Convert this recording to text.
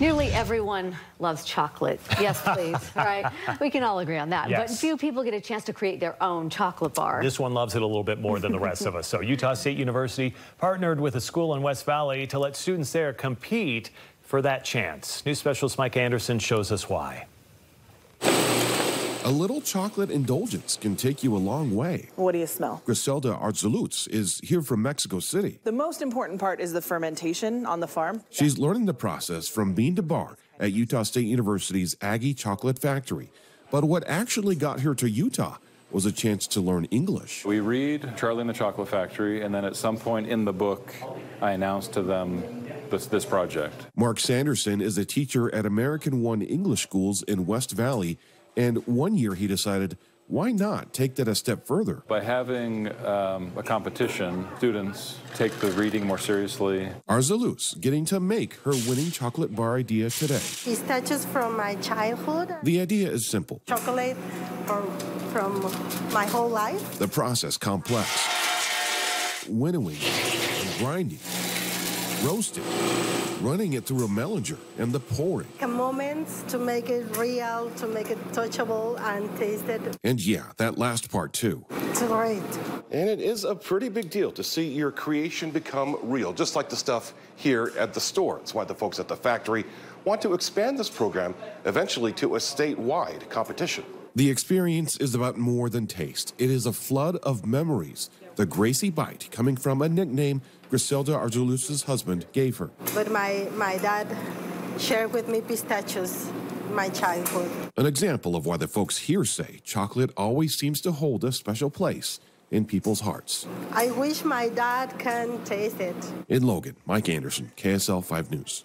Nearly everyone loves chocolate. Yes, please. all right. We can all agree on that. Yes. But few people get a chance to create their own chocolate bar. This one loves it a little bit more than the rest of us. So Utah State University partnered with a school in West Valley to let students there compete for that chance. News specialist Mike Anderson shows us why. A little chocolate indulgence can take you a long way. What do you smell? Griselda Arzaluz is here from Mexico City. The most important part is the fermentation on the farm. She's learning the process from bean to bar at Utah State University's Aggie Chocolate Factory. But what actually got her to Utah was a chance to learn English. We read Charlie and the Chocolate Factory, and then at some point in the book, I announced to them this, this project. Mark Sanderson is a teacher at American One English Schools in West Valley, and one year he decided, why not take that a step further? By having um, a competition, students take the reading more seriously. Arzaluz getting to make her winning chocolate bar idea today. Pistachios from my childhood. The idea is simple. Chocolate from, from my whole life. The process complex. Winnowing, grinding, roasting, running it through a melanger, and the pouring. A moment to make it real, to make it touchable and tasted. And yeah, that last part too. It's great. And it is a pretty big deal to see your creation become real, just like the stuff here at the store. It's why the folks at the factory want to expand this program eventually to a statewide competition. The experience is about more than taste. It is a flood of memories. The Gracie bite coming from a nickname Griselda Arzaluz's husband gave her. But my, my dad shared with me pistachios my childhood. An example of why the folks here say chocolate always seems to hold a special place in people's hearts. I wish my dad can taste it. In Logan, Mike Anderson, KSL 5 News.